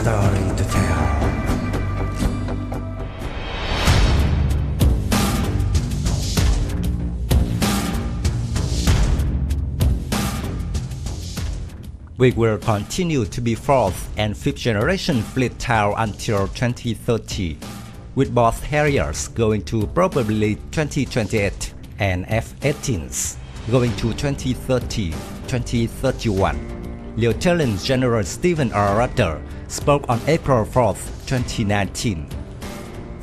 story to tell. We will continue to be fourth and fifth generation fleet tower until 2030, with both Harriers going to probably 2028 and F-18s going to 2030-2031. Lieutenant General Steven R. Rudder spoke on April 4, 2019.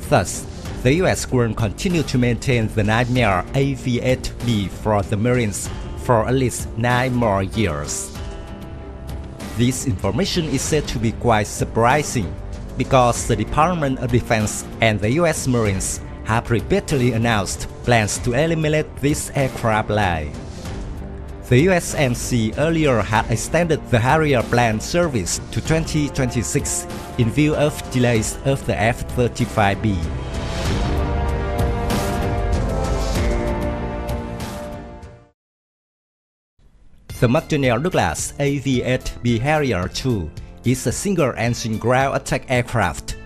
Thus, the US will continue to maintain the nightmare AV-8B for the Marines for at least 9 more years. This information is said to be quite surprising because the Department of Defense and the US Marines have repeatedly announced plans to eliminate this aircraft line. The USMC earlier had extended the Harrier planned service to 2026 in view of delays of the F-35B. The McDonnell Douglas AV-8B Harrier II is a single-engine ground attack aircraft.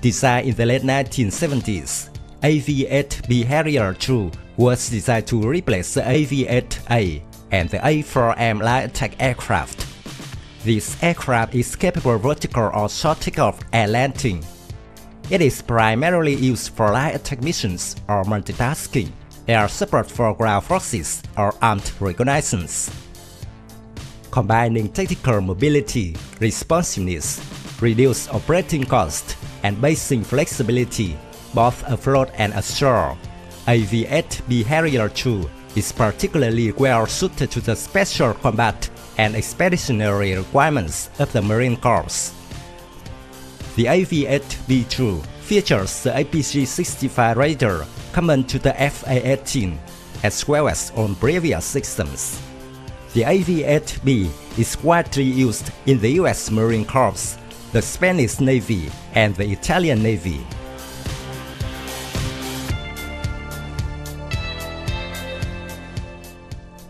Designed in the late 1970s, AV-8B Harrier II was designed to replace the AV-8A and the A4M light attack aircraft. This aircraft is capable vertical or short takeoff and landing. It is primarily used for light attack missions or multitasking air support for ground forces or armed reconnaissance. Combining tactical mobility, responsiveness, reduced operating cost, and basing flexibility, both afloat and ashore, AV-8B Harrier II is particularly well suited to the special combat and expeditionary requirements of the Marine Corps. The AV-8B II features the APG-65 radar common to the FA-18 as well as on previous systems. The AV-8B is widely used in the US Marine Corps, the Spanish Navy, and the Italian Navy.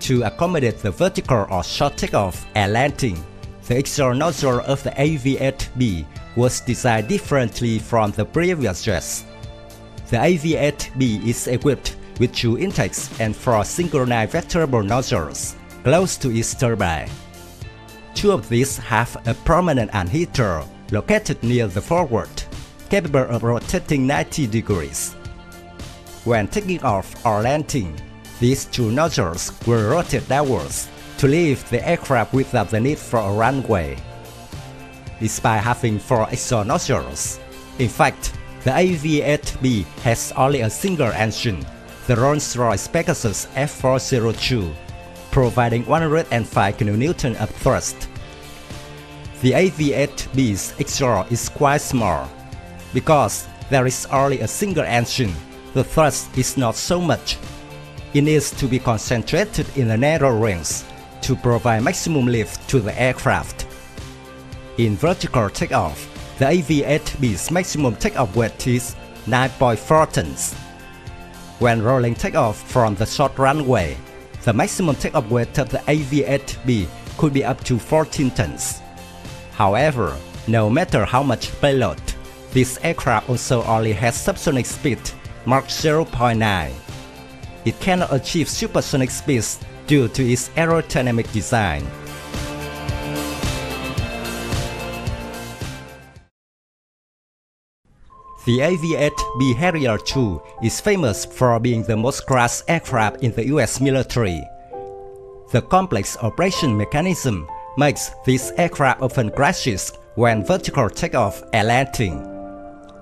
To accommodate the vertical or short takeoff and landing, the external nozzle of the AV-8B was designed differently from the previous jets. The AV-8B is equipped with two intakes and four synchronized vectorable nozzles close to its turbine. Two of these have a prominent antheater located near the forward, capable of rotating 90 degrees. When taking off or landing, these two nozzles were rotated downwards to leave the aircraft without the need for a runway. Despite having four exhaust nozzles, in fact, the AV-8B has only a single engine, the Rolls-Royce Pegasus F402, providing 105 kN of thrust. The AV-8B's exhaust is quite small. Because there is only a single engine, the thrust is not so much. It needs to be concentrated in a narrow range to provide maximum lift to the aircraft. In vertical takeoff, the AV-8B's maximum takeoff weight is 9.4 tons. When rolling takeoff from the short runway, the maximum takeoff weight of the AV-8B could be up to 14 tons. However, no matter how much payload, this aircraft also only has subsonic speed Mach 0.9. It cannot achieve supersonic speeds due to its aerodynamic design. The AV-8B Harrier II is famous for being the most crashed aircraft in the US military. The complex operation mechanism makes this aircraft often crashes when vertical takeoff and landing.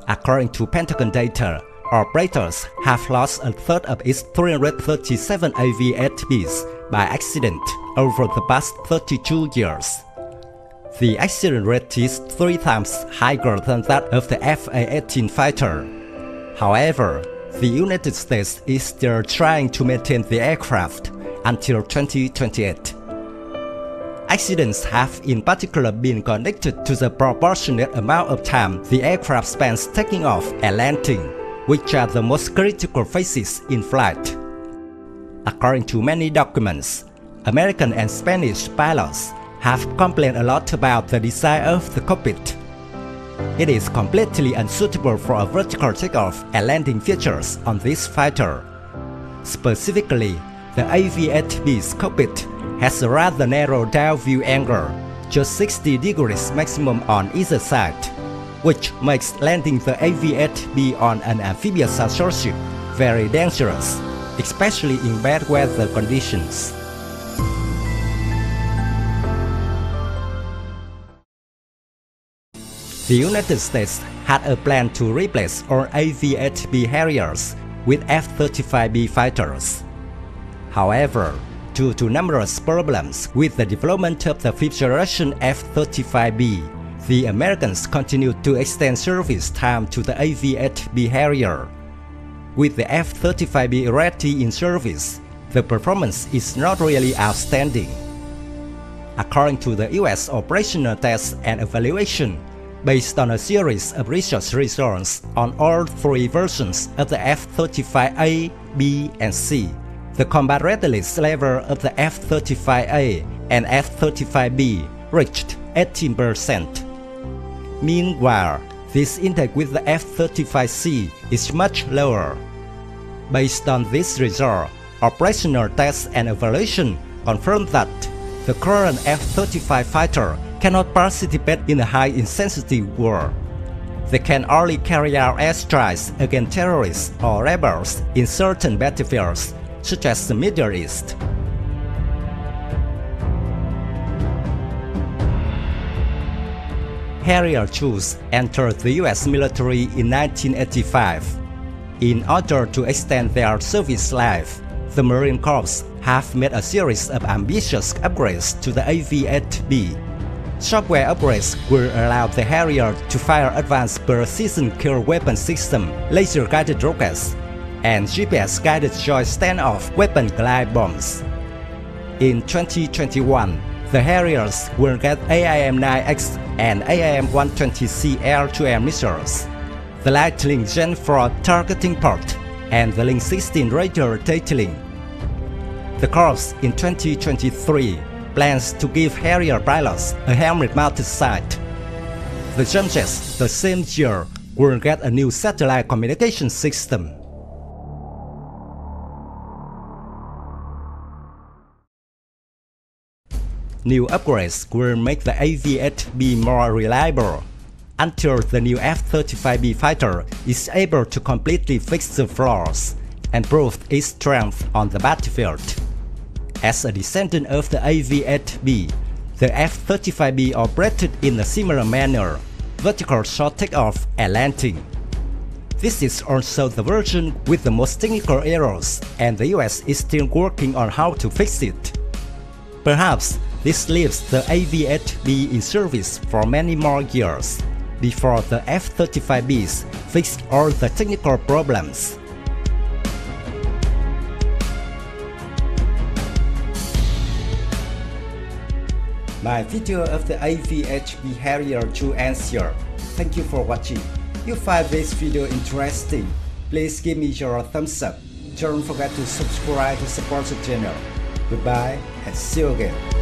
According to Pentagon data, operators have lost a third of its 337 AV-8Bs by accident over the past 32 years. The accident rate is three times higher than that of the FA-18 fighter. However, the United States is still trying to maintain the aircraft until 2028. Accidents have in particular been connected to the proportionate amount of time the aircraft spends taking off and landing, which are the most critical phases in flight. According to many documents, American and Spanish pilots have complained a lot about the design of the cockpit. It is completely unsuitable for a vertical takeoff and landing features on this fighter. Specifically, the AV-8B's cockpit has a rather narrow down view angle, just 60 degrees maximum on either side, which makes landing the AV-8B on an amphibious assault ship very dangerous, especially in bad weather conditions. The United States had a plan to replace all AV-8B Harriers with F-35B fighters. However, due to numerous problems with the development of the fifth generation F-35B, the Americans continued to extend service time to the AV-8B Harrier. With the F-35B already in service, the performance is not really outstanding. According to the US operational test and evaluation, based on a series of research results on all three versions of the F-35A, B, and C. The combat readiness level of the F-35A and F-35B reached 18%. Meanwhile, this intake with the F-35C is much lower. Based on this result, operational tests and evaluation confirm that the current F-35 fighter cannot participate in a high-intensity war. They can only carry out airstrikes against terrorists or rebels in certain battlefields, such as the Middle East. Harrier IIs entered the US military in 1985. In order to extend their service life, the Marine Corps have made a series of ambitious upgrades to the AV-8B Software upgrades will allow the Harrier to fire advanced precision kill weapon system, laser-guided rockets, and GPS-guided joint standoff weapon glide bombs. In 2021, the Harriers will get AIM-9X and AIM-120C air-to-air missiles, the Litening Gen 4 targeting port, and the Link 16 radar detailing. The Corps in 2023 plans to give Harrier pilots a helmet-mounted sight. The Jumpjets the same year will get a new satellite communication system. New upgrades will make the AV-8B more reliable until the new F-35B fighter is able to completely fix the flaws and prove its strength on the battlefield. As a descendant of the AV-8B, the F-35B operated in a similar manner, vertical short takeoff and landing. This is also the version with the most technical errors, and the US is still working on how to fix it. Perhaps this leaves the AV-8B in service for many more years, before the F-35Bs fix all the technical problems. My video of the AV-8B Harrier 2 ends here. Thank you for watching. If you find this video interesting, please give me your thumbs up. Don't forget to subscribe to support the channel. Goodbye and see you again.